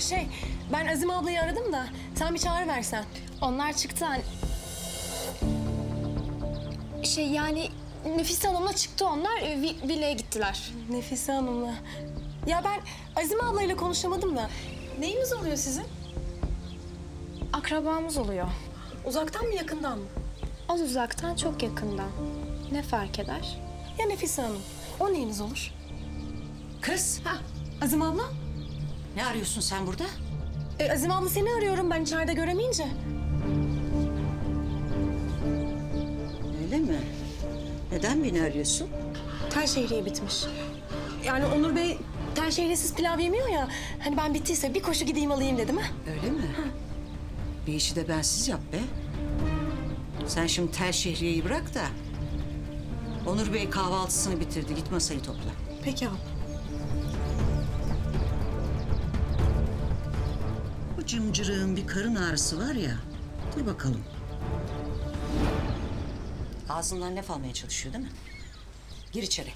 Ee, şey, ben Azim ablayı aradım da sen bir çağrı versen. Onlar çıktı an... Şey yani Nefise Hanım'la çıktı onlar. e, vi- villaya gittiler. Nefise Hanım'la. Ya ben Azim ablayla konuşamadım da. Neyiniz oluyor sizin? Akrabamız oluyor. Uzaktan mı yakından mı? Az uzaktan çok yakından. Ne fark eder? Ya Nefise Hanım, o neyiniz olur? Kız, Ha, Azim abla? Ne arıyorsun sen burada? E, Azim abla seni arıyorum ben içeride göremeyince. Öyle mi? Neden beni arıyorsun? Tel şehriye bitmiş. Yani Onur Bey tel şehriyesiz pilav yemiyor ya. Hani ben bittiyse bir koşu gideyim alayım dedim ha. Öyle mi? Bir işi de bensiz yap be. Sen şimdi tel şehriyeyi bırak da... Onur Bey kahvaltısını bitirdi. Git masayı topla. Peki abla. Cımcırığın bir karın ağrısı var ya. Dur bakalım. Ağzından laf almaya çalışıyor değil mi? Gir içeri.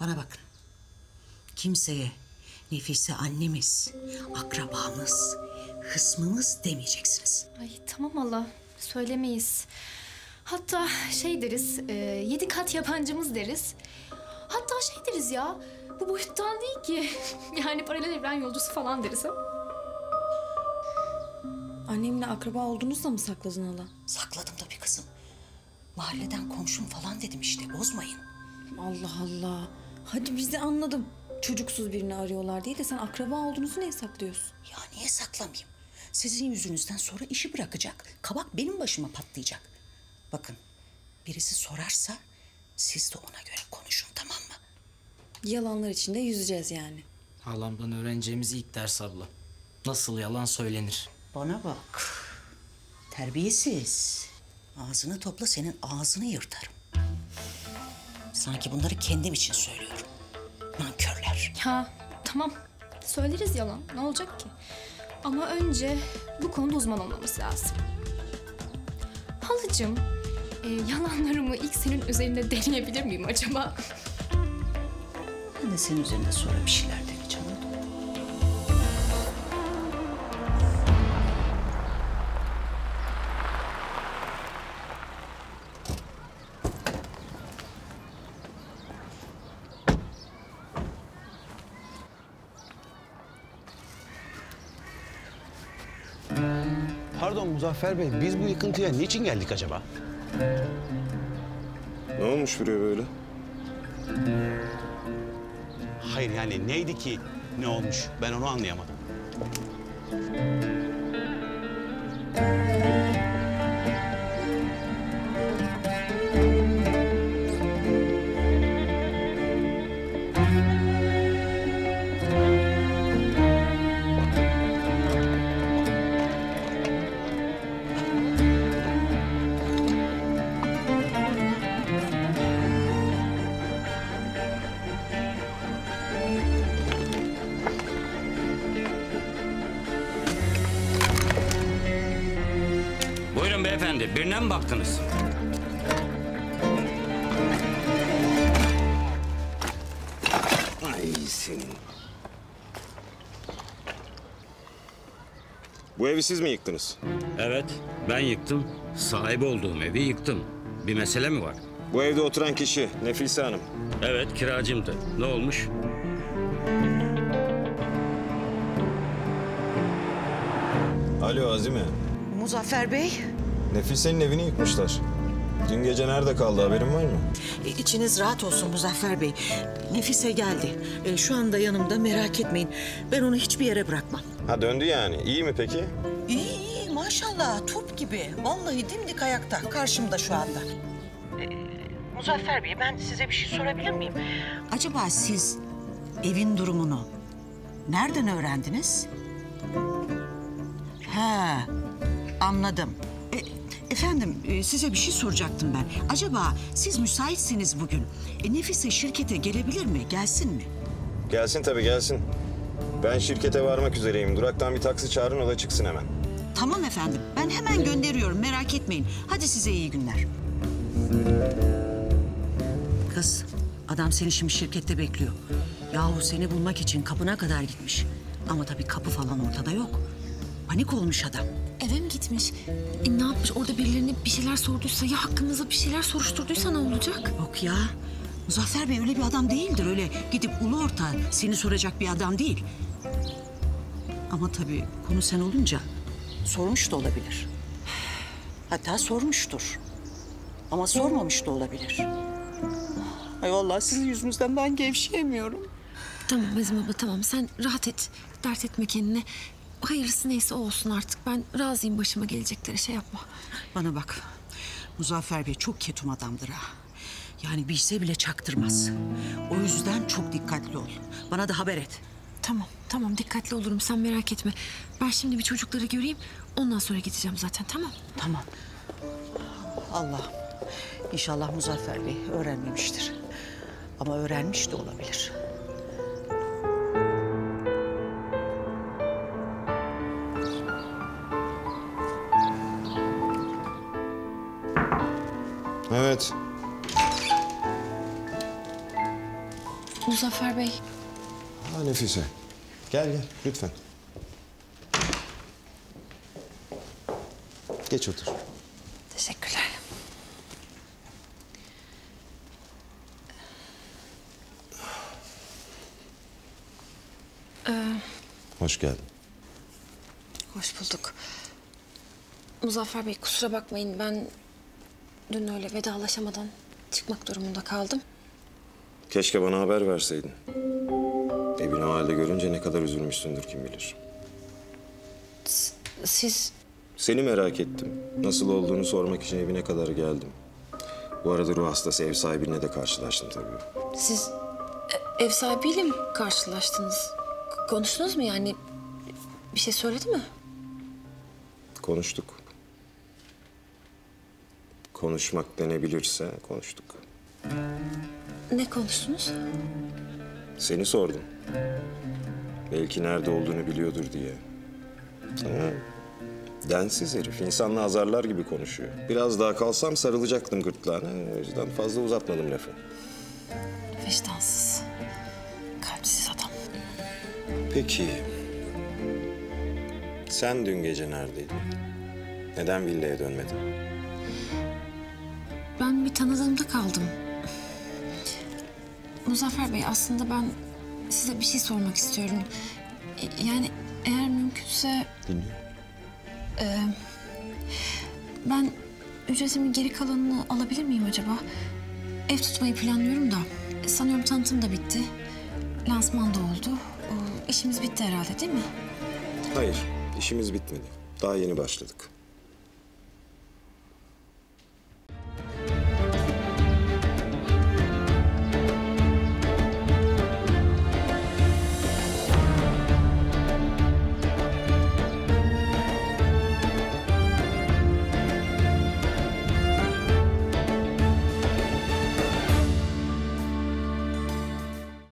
Bana bakın. Kimseye Nefise annemiz, akrabamız, hısmımız demeyeceksiniz. Ay tamam Allah. Söylemeyiz. Hatta şey deriz, e, yedi kat yabancımız deriz. Hatta şey deriz ya, bu boyuttan değil ki. Yani paralel evren yolcusu falan deriz ha. Annemle akraba olduğunuzda mı sakladın hala? Sakladım tabii kızım. Mahalleden komşum falan dedim işte bozmayın. Allah Allah. Hadi bizi anladım. Çocuksuz birini arıyorlar diye de sen akraba olduğunuzu niye saklıyorsun? Ya niye saklamayayım? Sizin yüzünüzden sonra işi bırakacak. Kabak benim başıma patlayacak. Bakın birisi sorarsa siz de ona göre konuşun tamam mı? Yalanlar içinde yüzeceğiz yani. Halamdan öğreneceğimiz ilk ders abla. Nasıl yalan söylenir? Bana bak. Terbiyesiz. Ağzını topla senin ağzını yırtarım. Sanki bunları kendim için söylüyorum. Nankörler. Ya tamam, söyleriz yalan. Ne olacak ki? Ama önce bu konuda uzman olmamız lazım. Halacığım, e, yalanlarımı ilk senin üzerinde deneyebilir miyim acaba? Ben de senin üzerinde sonra bir şeyler deneyeceğim. Pardon Muzaffer Bey, biz bu yıkıntıya niçin geldik acaba? Ne olmuş buraya böyle? Hayır yani neydi ki ne olmuş? Ben onu anlayamadım. Buyurun beyefendi, birine mi baktınız? Ay senin. Bu evi siz mi yıktınız? Evet, ben yıktım. Sahibi olduğum evi yıktım. Bir mesele mi var? Bu evde oturan kişi Nefise Hanım. Evet, kiracımdı. Ne olmuş? Alo Azime. Muzaffer Bey, Nefise'nin evini yıkmışlar. Dün gece nerede kaldı haberin var mı? e, içiniz rahat olsun Muzaffer Bey. Nefise geldi. E, şu anda yanımda merak etmeyin. Ben onu hiçbir yere bırakmam. Ha döndü yani. İyi mi peki? İyi iyi maşallah turp gibi. Vallahi dimdik ayakta karşımda şu anda. Muzaffer Bey ben size bir şey sorabilir miyim? Acaba siz evin durumunu nereden öğrendiniz? Ha anladım. E, efendim e, size bir şey soracaktım ben. Acaba siz müsaitsiniz bugün. E, Nefise şirkete gelebilir mi? Gelsin mi? Gelsin tabii gelsin. Ben şirkete varmak üzereyim. Duraktan bir taksi çağırın o da çıksın hemen. Tamam efendim. Ben hemen gönderiyorum merak etmeyin. Hadi size iyi günler. Kız, adam seni şimdi şirkette bekliyor. Yahu seni bulmak için kapına kadar gitmiş. Ama tabii kapı falan ortada yok. Panik olmuş adam. Eve mi gitmiş? E, ne yapmış? Orada birilerine bir şeyler sorduysa ya hakkımızda bir şeyler soruşturduysa ne olacak? Yok ya. Muzaffer Bey öyle bir adam değildir. Öyle gidip ulu orta seni soracak bir adam değil. Ama tabii konu sen olunca sormuş da olabilir. Hatta sormuştur. Ama sormamış da olabilir. Ay vallahi sizin yüzünüzden ben gevşeyemiyorum. Tamam Azim abla tamam sen rahat et. Dert etme kendine. Hayırlısı neyse olsun artık. Ben razıyım başıma geleceklere şey yapma. Bana bak. Muzaffer Bey çok ketum adamdır ha. Yani bilse bile çaktırmaz. O yüzden çok dikkatli ol. Bana da haber et. Tamam tamam dikkatli olurum sen merak etme. Ben şimdi bir çocukları göreyim. Ondan sonra gideceğim zaten tamam. Tamam. Allah. İnşallah Muzaffer Bey öğrenmemiştir. Ama öğrenmiş de olabilir. Evet. Muzaffer Bey Ha Nefise. Gel gel lütfen. Geç otur. teşekkürler. Hoş geldin. Hoş bulduk. Muzaffer Bey kusura bakmayın ben dün öyle vedalaşamadan çıkmak durumunda kaldım. Keşke bana haber verseydin. Evini o halde görünce ne kadar üzülmüşsündür kim bilir. Siz Seni merak ettim. Nasıl olduğunu sormak için evine kadar geldim. Bu arada ruh hastası ev sahibiyle de karşılaştım tabii. siz e, ev sahibiyle mi karşılaştınız? K- Konuştunuz mu yani? Bir şey söyledi mi? Konuştuk. Konuşmak denebilirse konuştuk. Ne konuştunuz? Seni sordum. Belki nerede olduğunu biliyordur diye. Ama densiz herif. İnsanla azarlar gibi konuşuyor. Biraz daha kalsam sarılacaktım gırtlağına. O yüzden fazla uzatmadım lafı. Vicdansız. Kalpsiz adam. Peki. Sen dün gece neredeydin? Neden villaya dönmedin? Ben bir tanıdığımda kaldım. Muzaffer Bey aslında ben size bir şey sormak istiyorum. E, Yani eğer mümkünse Dinliyorum. ben ücretimin geri kalanını alabilir miyim acaba? Ev tutmayı planlıyorum da. E, Sanıyorum tanıtım da bitti. Lansman da oldu. O, işimiz bitti herhalde değil mi? Hayır, işimiz bitmedi. Daha yeni başladık.